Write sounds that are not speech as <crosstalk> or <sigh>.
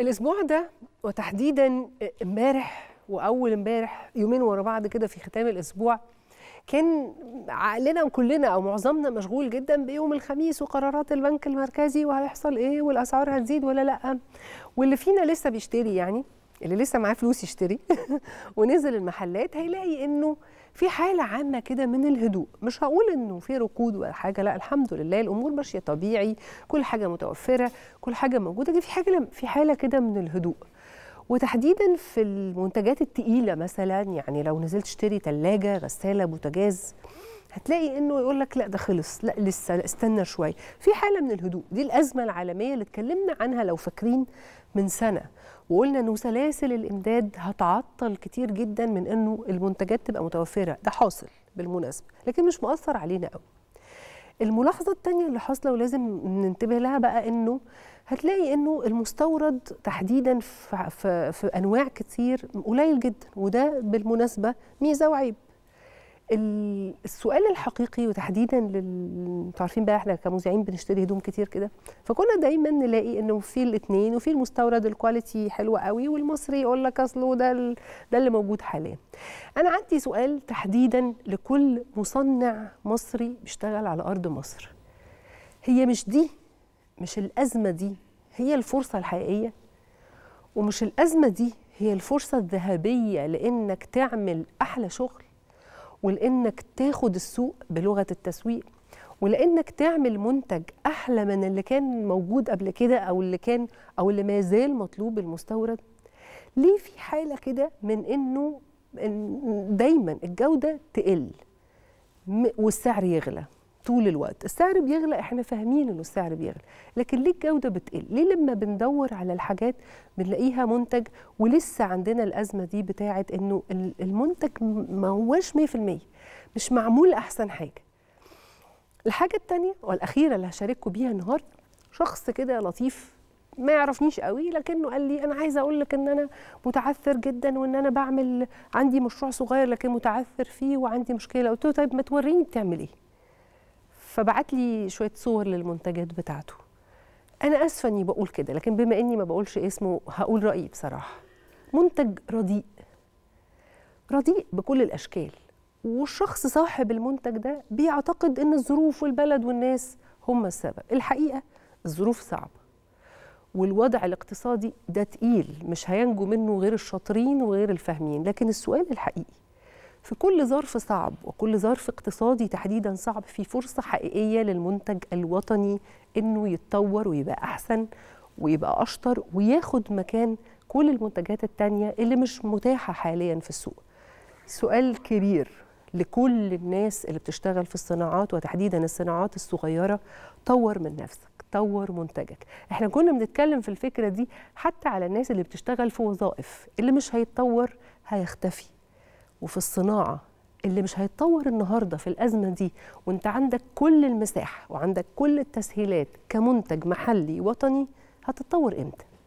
الأسبوع ده وتحديدا امبارح وأول امبارح يومين ورا بعض كده في ختام الأسبوع كان عقلنا كلنا أو معظمنا مشغول جدا بيوم الخميس وقرارات البنك المركزي وهيحصل إيه والأسعار هتزيد ولا لأ. واللي فينا لسه بيشتري يعني اللي لسه معاه فلوس يشتري <laughs> ونزل المحلات هيلاقي إنه في حالة عامة كده من الهدوء. مش هقول إنه في ركود ولا حاجة لا الحمد لله الأمور ماشية طبيعي كل حاجة متوفرة كل حاجة موجودة في حاجة في حالة كده من الهدوء. وتحديدا في المنتجات التقيلة مثلا يعني لو نزلت تشتري ثلاجه غسالة بوتاجاز هتلاقي إنه يقول لك لا ده خلص لا لسه لا استنى شوية. في حالة من الهدوء دي الأزمة العالمية اللي اتكلمنا عنها لو فاكرين من سنة. وقلنا إنه سلاسل الإمداد هتعطل كتير جدا من إنه المنتجات تبقى متوفرة. ده حاصل بالمناسبة لكن مش مؤثر علينا قوي. الملاحظة الثانية اللي حاصلة ولازم ننتبه لها بقى إنه هتلاقي إنه المستورد تحديدا في, في, في أنواع كتير قليل جدا وده بالمناسبة ميزة وعيب. السؤال الحقيقي وتحديدا أنتوا عارفين بقى إحنا كمذيعين بنشتري هدوم كتير كده فكنا دايما نلاقي إنه في الاثنين وفي المستورد الكواليتي حلوة قوي والمصري يقول لك اصله ده ده اللي موجود حاليا. أنا عندي سؤال تحديدا لكل مصنع مصري بيشتغل على أرض مصر. هي مش دي مش الأزمة دي هي الفرصة الحقيقية ومش الأزمة دي هي الفرصة الذهبية لإنك تعمل أحلى شغل ولإنك تاخد السوق بلغة التسويق ولإنك تعمل منتج أحلى من اللي كان موجود قبل كده أو اللي كان أو اللي ما زال مطلوب المستورد ليه في حالة كده من إنه دايما الجودة تقل والسعر يغلى؟ طول الوقت. السعر بيغلى إحنا فاهمين إنه السعر بيغلى. لكن ليه الجودة بتقل؟ ليه لما بندور على الحاجات بنلاقيها منتج ولسه عندنا الأزمة دي بتاعه إنه المنتج ما هوش 100% مش معمول أحسن حاجة. الحاجة الثانية والأخيرة اللي هشارككم بيها النهارده شخص كده لطيف ما يعرفنيش قوي لكنه قال لي أنا عايزه أقول لك إن أنا متعثر جدا وإن أنا بعمل عندي مشروع صغير لكن متعثر فيه وعندي مشكلة. قلت له طيب ما توريني بتعمل إيه؟ فبعت لي شوية صور للمنتجات بتاعته. أنا آسفة إني بقول كده لكن بما إني ما بقولش اسمه هقول رأيي بصراحة. منتج رديء. رديء بكل الأشكال. والشخص صاحب المنتج ده بيعتقد إن الظروف والبلد والناس هم السبب. الحقيقة الظروف صعبة. والوضع الاقتصادي ده تقيل مش هينجو منه غير الشاطرين وغير الفاهمين. لكن السؤال الحقيقي في كل ظرف صعب وكل ظرف اقتصادي تحديدا صعب في فرصة حقيقية للمنتج الوطني إنه يتطور ويبقى أحسن ويبقى أشطر وياخد مكان كل المنتجات التانية اللي مش متاحة حاليا في السوق. سؤال كبير لكل الناس اللي بتشتغل في الصناعات وتحديدا الصناعات الصغيرة طور من نفسك طور منتجك. إحنا كنا بنتكلم في الفكرة دي حتى على الناس اللي بتشتغل في وظائف اللي مش هيتطور هيختفي. وفي الصناعة اللي مش هيتطور النهاردة في الأزمة دي وأنت عندك كل المساحة وعندك كل التسهيلات كمنتج محلي وطني هتتطور إمتى؟